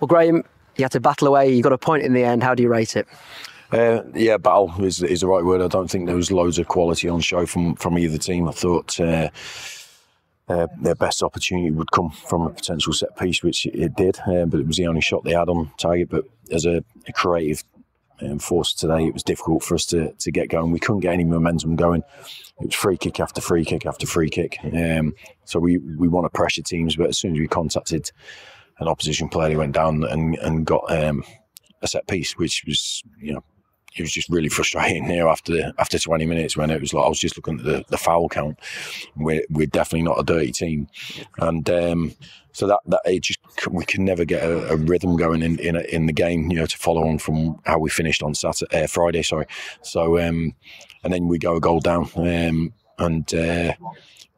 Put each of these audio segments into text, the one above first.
Well, Graham, you had to battle away. You got a point in the end. How do you rate it? Uh, yeah, battle is, is the right word. I don't think there was loads of quality on show from, from either team. I thought uh, uh, their best opportunity would come from a potential set piece, which it did, uh, but it was the only shot they had on target. But as a, a creative um, force today, it was difficult for us to, to get going. We couldn't get any momentum going. It was free kick after free kick after free kick. Um, so we, we want to pressure teams, but as soon as we contacted an opposition player, he went down and, and got um, a set piece, which was, you know, it was just really frustrating here after after 20 minutes when it was like I was just looking at the, the foul count. We're, we're definitely not a dirty team, and um, so that that it just we can never get a, a rhythm going in in, in, the game. You know, to follow on from how we finished on Saturday, uh, Friday, sorry. So um, and then we go a goal down, um, and. Uh,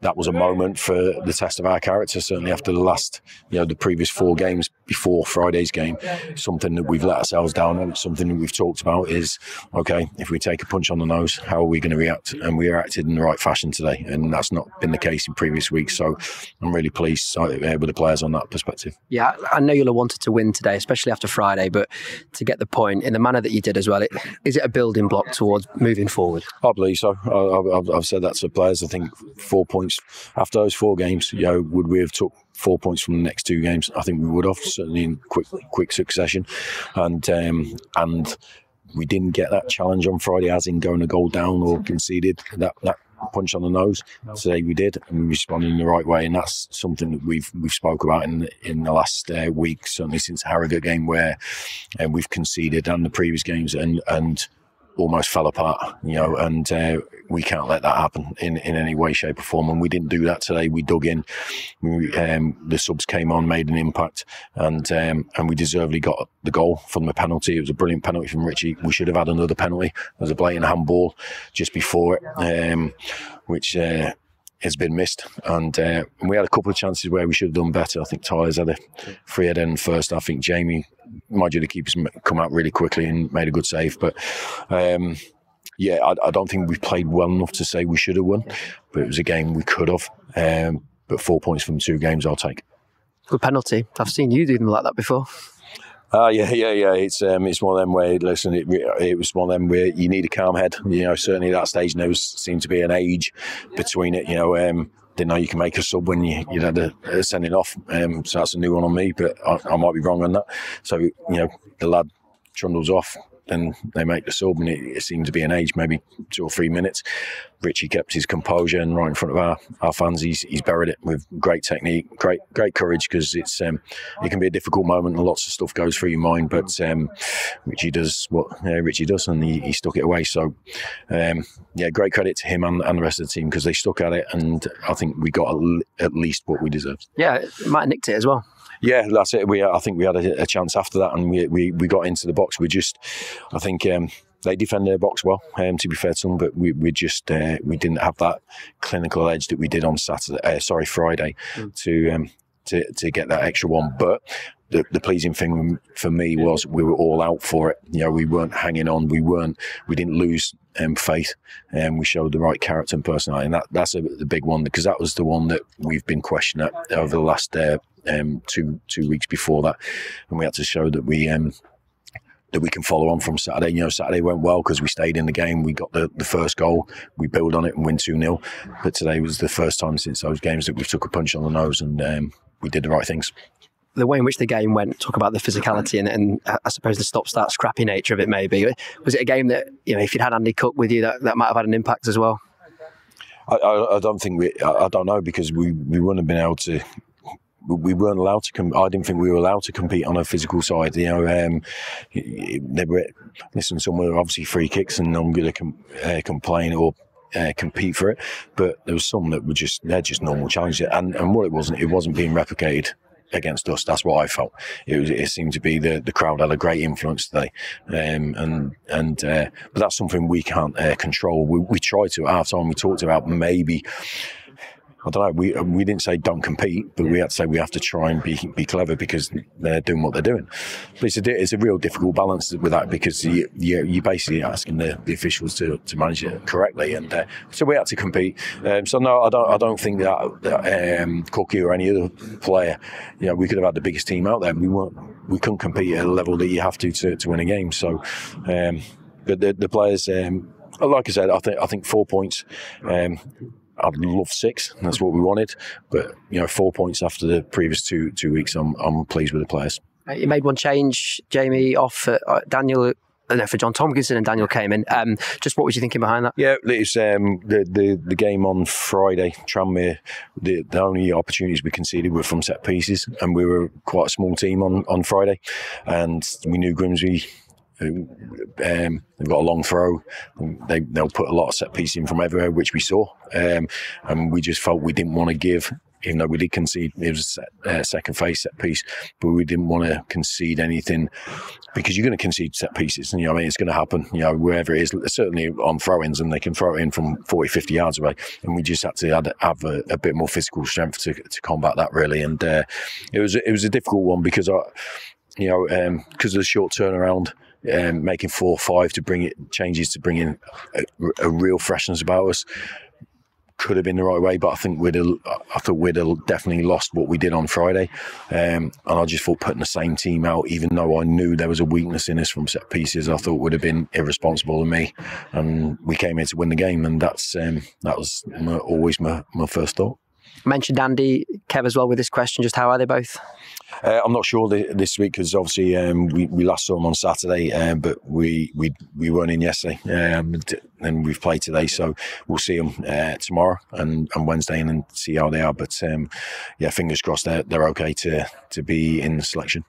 that was a moment for the test of our character. Certainly after the last, you know, the previous four games before Friday's game, something that we've let ourselves down and something that we've talked about is okay. If we take a punch on the nose, how are we going to react? And we reacted in the right fashion today, and that's not been the case in previous weeks. So I'm really pleased uh, with the players on that perspective. Yeah, I know you'll have wanted to win today, especially after Friday, but to get the point in the manner that you did as well, it, is it a building block towards moving forward? I believe so. I, have said that to players. I think four points points after those four games. You know, would we have took four points from the next two games? I think we would have certainly in quick quick succession, and um, and we didn't get that challenge on Friday, as in going a goal down or conceded that that punch on the nose. Today we did, and we responded in the right way, and that's something that we've we've spoke about in the, in the last uh, week, certainly since Harrogate game, where uh, we've conceded, and the previous games, and and almost fell apart, you know, and uh, we can't let that happen in, in any way, shape, or form. And we didn't do that today. We dug in. We, um, the subs came on, made an impact, and um, and we deservedly got the goal from the penalty. It was a brilliant penalty from Richie. We should have had another penalty. There was a blatant handball just before it, um, which. Uh, has been missed. And, uh, we had a couple of chances where we should have done better. I think Tyler's had a free head end first. I think Jamie, mind you, the keeper's come out really quickly and made a good save. But um, yeah, I, I, don't think we played well enough to say we should have won. But it was a game we could have. Um, but four points from two games, I'll take. Good penalty. I've seen you do them like that before. Uh, yeah, yeah, yeah. It's um, it's one of them where listen, it, it was one of them where you need a calm head. You know, certainly at that stage there was seemed to be an age between it. You know, um, didn't know you can make a sub when you you had a, a sending off. Um, so that's a new one on me, but I, I might be wrong on that. So you know, the lad trundles off, then they make the sub, and it, it, seemed to be an age, maybe two or three minutes. Richie kept his composure, and right in front of our, our fans, he's, he's buried it with great technique, great great courage, because it's um, it can be a difficult moment, and lots of stuff goes through your mind. But um, Richie does what uh, Richie does, and he, he, stuck it away. So um, yeah, great credit to him and, and the rest of the team because they stuck at it, and I think we got at least what we deserved. Yeah, might have nicked it as well. Yeah, that's it. We I think we had a, a chance after that, and we, we, we got into the box. We just, I think. Um, they defend their box well, um, to be fair to them, but we, we just uh, we didn't have that clinical edge that we did on Saturday. Uh, sorry, Friday, mm. to um, to to get that extra one. But the, the, pleasing thing for me was we were all out for it. You know, we weren't hanging on. We weren't. We didn't lose um, faith, and we showed the right character and personality. And that that's a, the big one because that was the one that we've been questioning at over the last uh, um, two two weeks before that, and we had to show that we um, that we can follow on from Saturday. You know, Saturday went well because we stayed in the game. We got the, the first goal. We build on it and win 2 0. But today was the first time since those games that we took a punch on the nose and um, we did the right things. The way in which the game went, talk about the physicality and, and I suppose the stop start scrappy nature of it, maybe. Was it a game that, you know, if you'd had Andy Cook with you, that, that might have had an impact as well? I, I, don't think we, I, I, don't know because we, we wouldn't have been able to we weren't allowed to. I didn't think we were allowed to compete on a physical side. You know, um, they were listen. Some were obviously free kicks, and I'm going to com- uh, complain or uh, compete for it. But there was some that were just they're just normal challenges, and and what it wasn't, it wasn't being replicated against us. That's what I felt. It was. It seemed to be the the crowd had a great influence today, um, and and uh, but that's something we can't uh, control. We, we tried to at half time. We talked about maybe I don't know. We we didn't say don't compete, but we had to say we have to try and be be clever because they're doing what they're doing. But it's a it's a real difficult balance with that because you you you're basically asking the, the officials to, to manage it correctly, and uh, so we had to compete. Um, so no, I don't I don't think that, that um, Cookie or any other player, you know, we could have had the biggest team out there. We weren't we couldn't compete at a level that you have to to, to win a game. So, um, but the, the players, um, like I said, I think I think four points. I'd love six. That's what we wanted, but you know, four points after the previous two two weeks, I'm I'm pleased with the players. Uh, you made one change, Jamie, off uh, Daniel no, for John Tomkinson and Daniel came in. Um, just what was you thinking behind that? Yeah, it's um, the, the the game on Friday. Tranmere, the, the only opportunities we conceded were from set pieces, and we were quite a small team on, on Friday, and we knew Grimsby. Um, they've got a long throw. They, they'll put a lot of set pieces in from everywhere, which we saw. Um, and we just felt we didn't want to give even though we did concede, it was a uh, second phase set piece, but we didn't want to concede anything because you're going to concede set pieces. And, you know, I mean, it's going to happen, you know, wherever it is, certainly on throw ins, and they can throw it in from 40, 50 yards away. And we just had to add, have a, a, bit more physical strength to, to combat that, really. And uh, it was it was a difficult one because, I, you know, because um, of the short turnaround. Um, making four or five to bring it changes to bring in a, a real freshness about us could have been the right way, but I think we'd have, I thought we'd have definitely lost what we did on Friday. Um, and I just thought putting the same team out, even though I knew there was a weakness in us from set pieces, I thought would have been irresponsible of me. And we came here to win the game, and that's um, that was my, always my, my first thought. Mentioned Andy, Kev as well with this question. Just how are they both? Uh, I'm not sure the, this week because obviously um, we, we last saw them on Saturday, um, but we we we weren't in yesterday, um, and we've played today, so we'll see them uh, tomorrow and, and Wednesday, and see how they are. But um, yeah, fingers crossed they're they're okay to to be in the selection.